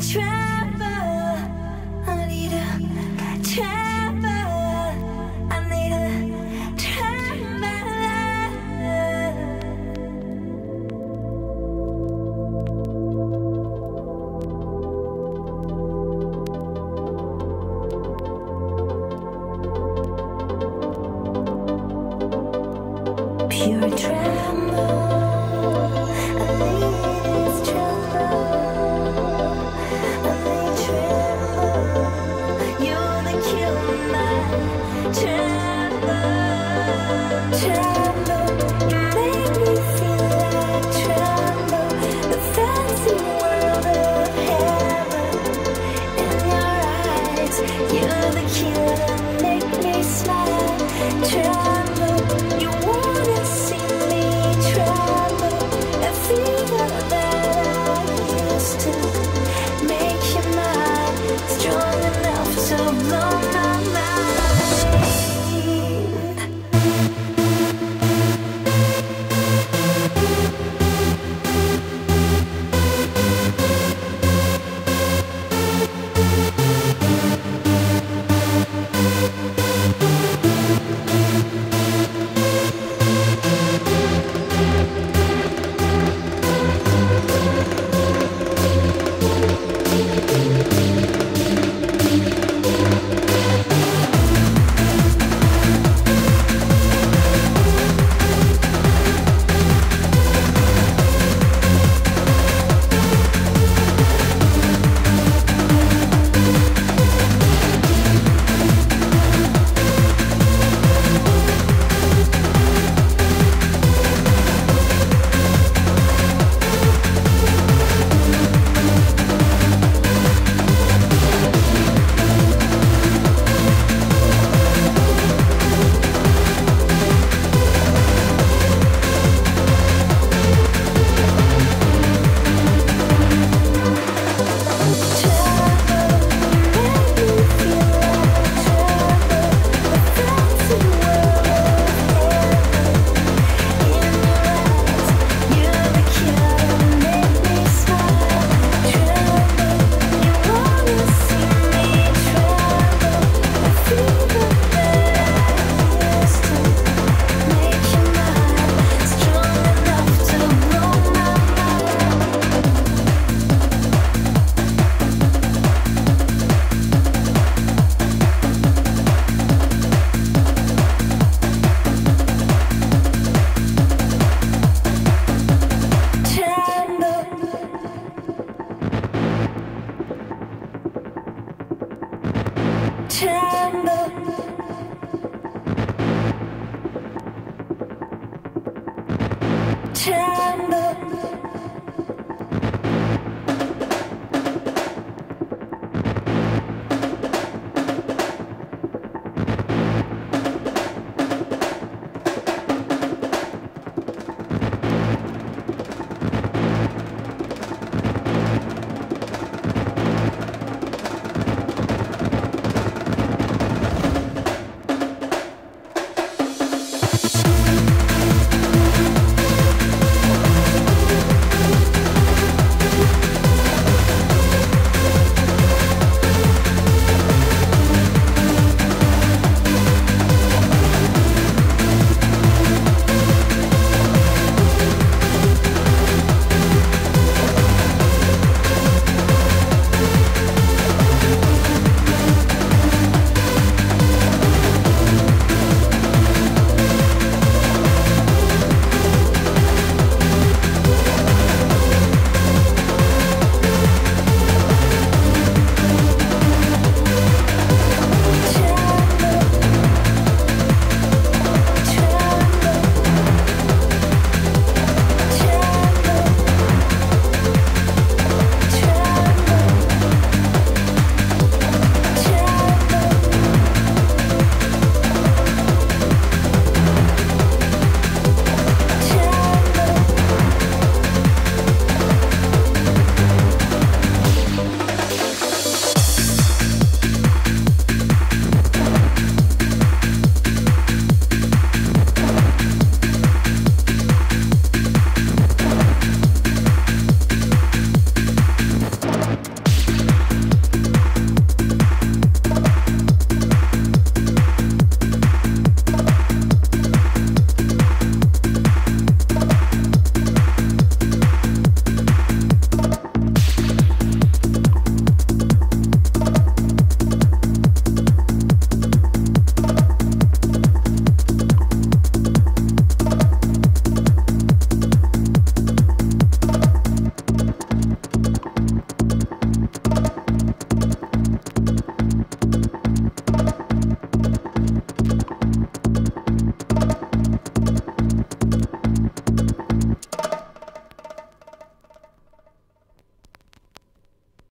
try. September.